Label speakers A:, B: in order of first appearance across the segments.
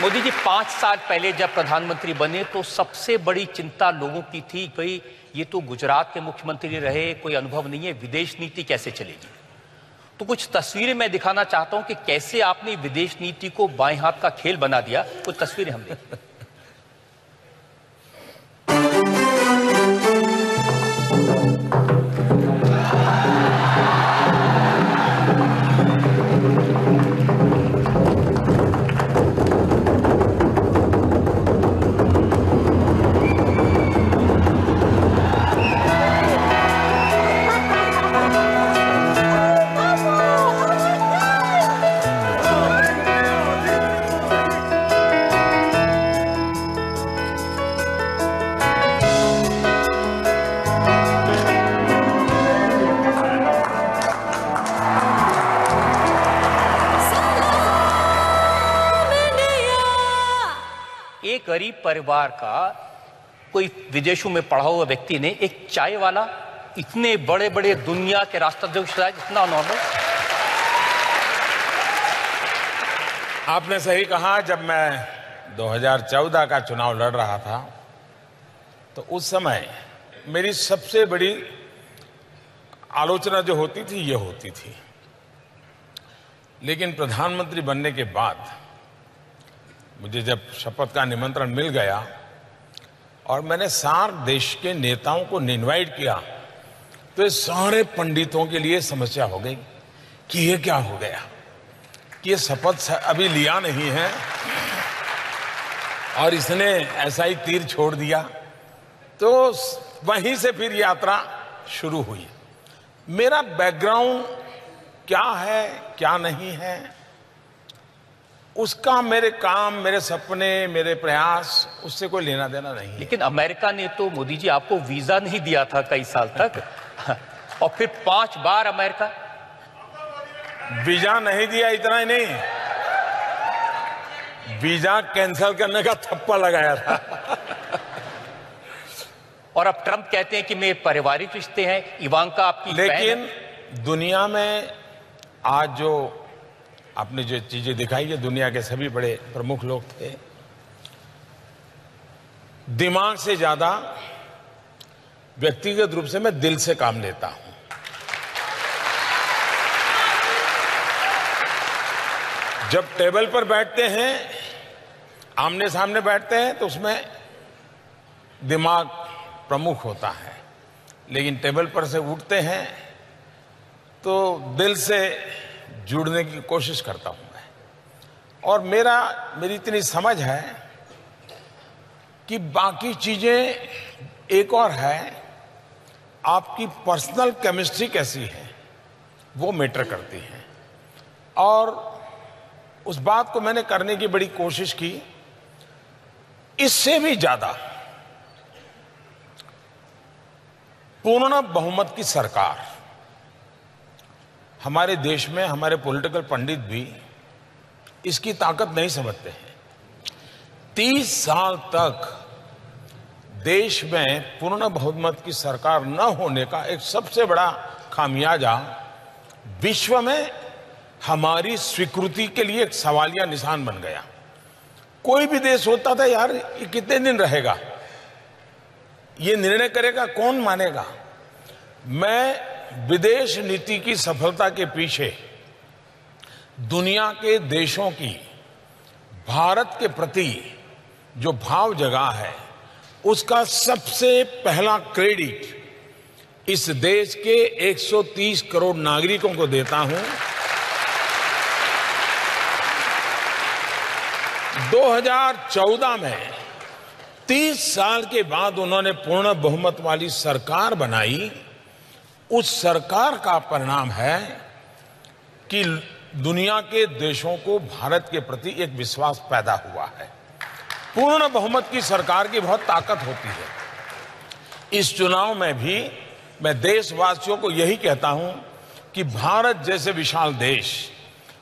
A: मोदी जी, पाँच साल पहले जब प्रधानमंत्री बने तो सबसे बड़ी चिंता लोगों की थी भाई, ये तो गुजरात के मुख्यमंत्री रहे, कोई अनुभव नहीं है, विदेश नीति कैसे चलेगी? तो कुछ तस्वीरें मैं दिखाना चाहता हूँ कि कैसे आपने विदेश नीति को बाएँ हाथ का खेल बना दिया, कुछ तस्वीरें हम एक गरीब परिवार का कोई विदेशों में पढ़ा हुआ व्यक्ति ने एक चाय वाला इतने बड़े बड़े दुनिया के राष्ट्राध्यक्ष इतना नॉर्मल
B: आपने सही कहा, जब मैं 2014 का चुनाव लड़ रहा था तो उस समय मेरी सबसे बड़ी आलोचना जो होती थी, ये होती थी। लेकिन प्रधानमंत्री बनने के बाद मुझे जब शपथ का निमंत्रण मिल गया और मैंने सार देश के नेताओं को इनवाइट किया तो ये सारे पंडितों के लिए समस्या हो गई कि ये क्या हो गया? कि ये शपथ अभी लिया नहीं है और इसने ऐसा ही तीर छोड़ दिया। तो वहीं से फिर यात्रा शुरू हुई। मेरा बैकग्राउंड क्या है, क्या नहीं है? उसका मेरे काम मेरे सपने मेरे प्रयास उससे कोई लेना देना नहीं
A: लेकिन अमेरिका ने तो मोदी जी आपको वीज़ा नहीं दिया था कई साल तक। और फिर पाँच बार अमेरिका।
B: वीज़ा नहीं दिया इतना ही नहीं। वीज़ा कैंसिल करने का थप्पा लगाया था।
A: और अब ट्रंप कहते हैं कि मेरे पारिवारिक रिश्ते हैं। इवांका आपकी
B: लेकिन दुनिया में आज जो आपने जो चीज़ें दिखाई है दुनिया के सभी बड़े प्रमुख लोग थे, दिमाग से ज़्यादा व्यक्तिगत रूप से मैं दिल से काम लेता हूँ। जब टेबल पर बैठते हैं आमने सामने बैठते हैं तो उसमें दिमाग प्रमुख होता है। लेकिन टेबल पर से उठते हैं तो दिल से जुड़ने की कोशिश करता हूँ मैं। और मेरा, मेरी इतनी समझ है कि बाकी चीज़ें एक और है, आपकी पर्सनल केमिस्ट्री कैसी है, वो मैटर करती है। और उस बात को मैंने करने की बड़ी कोशिश की, इससे भी ज़्यादा पूर्ण बहुमत की सरकार हमारे देश में हमारे पॉलिटिकल पंडित भी इसकी ताकत नहीं समझते हैं। तीस साल तक देश में पूर्ण बहुमत की सरकार न होने का एक सबसे बड़ा खामियाजा विश्व में हमारी स्वीकृति के लिए एक सवालिया निशान बन गया। कोई भी देश होता था यार, ये कितने दिन रहेगा? ये निर्णय करेगा, कौन मानेगा? मैं विदेश नीति की सफलता के पीछे दुनिया के देशों की, भारत के प्रति जो भाव जगा है, उसका सबसे पहला क्रेडिट इस देश के 130 करोड़ नागरिकों को देता हूँ। 2014 में 30 साल के बाद उन्होंने पूर्ण बहुमत वाली सरकार बनाई। उस सरकार का परिणाम है कि दुनिया के देशों को भारत के प्रति एक विश्वास पैदा हुआ है। पूर्ण बहुमत की सरकार की बहुत ताकत होती है। इस चुनाव में भी मैं देशवासियों को यही कहता हूँ कि भारत जैसे विशाल देश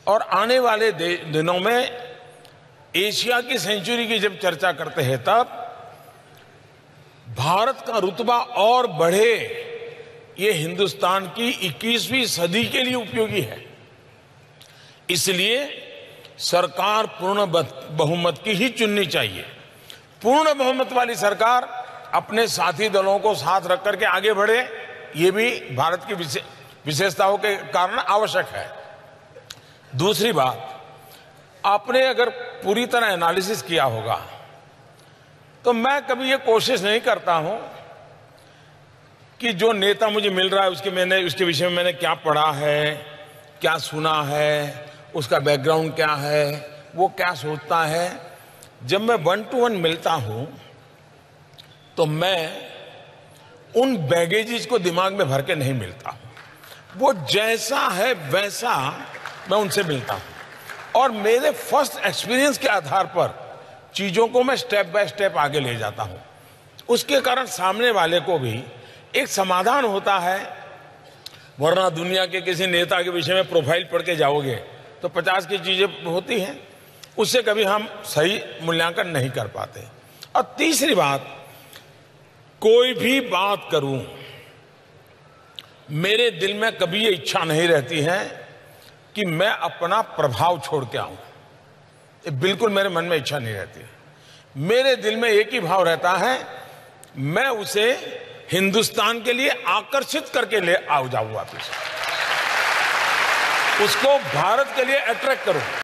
B: और आने वाले दिनों में एशिया की सेंचुरी की जब चर्चा करते हैं तब भारत का रुतबा और बढ़े। ये हिंदुस्तान की 21वीं सदी के लिए उपयोगी है। इसलिए सरकार पूर्ण बहुमत की ही चुननी चाहिए। पूर्ण बहुमत वाली सरकार अपने साथी दलों को साथ रख करके आगे बढ़े, ये भी भारत की विशेषताओं के कारण आवश्यक है। दूसरी बात, आपने अगर पूरी तरह एनालिसिस किया होगा तो मैं कभी ये कोशिश नहीं करता हूँ कि जो नेता मुझे मिल रहा है, उसके मैंने, उसके विषय में मैंने क्या पढ़ा है, क्या सुना है, उसका बैकग्राउंड क्या है, वो क्या सोचता है। जब मैं वन टू वन मिलता हूँ तो मैं उन बैगेजेस को दिमाग में भर के नहीं मिलता। वो जैसा है, वैसा मैं उनसे मिलता हूँ। और मेरे फ़र्स्ट एक्सपीरियंस के आधार पर चीज़ों को मैं स्टेप बाय स्टेप आगे ले जाता हूँ। उसके कारण सामने वाले को भी एक समाधान होता है। वरना दुनिया के किसी नेता के विषय में प्रोफ़ाइल पढ़ के जाओगे तो पचास की चीज़ें होती हैं। उससे कभी हम सही मूल्यांकन नहीं कर पाते। और तीसरी बात, कोई भी बात करूँ, मेरे दिल में कभी ये इच्छा नहीं रहती है कि मैं अपना प्रभाव छोड़ के आऊँ। ये बिल्कुल मेरे मन में इच्छा नहीं रहती। मेरे दिल में एक ही भाव रहता है, मैं उसे हिंदुस्तान के लिए आकर्षित करके ले आओ जाऊँ वापिस। उसको भारत के लिए अट्रैक्ट करूँ।